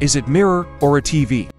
Is it mirror or a TV?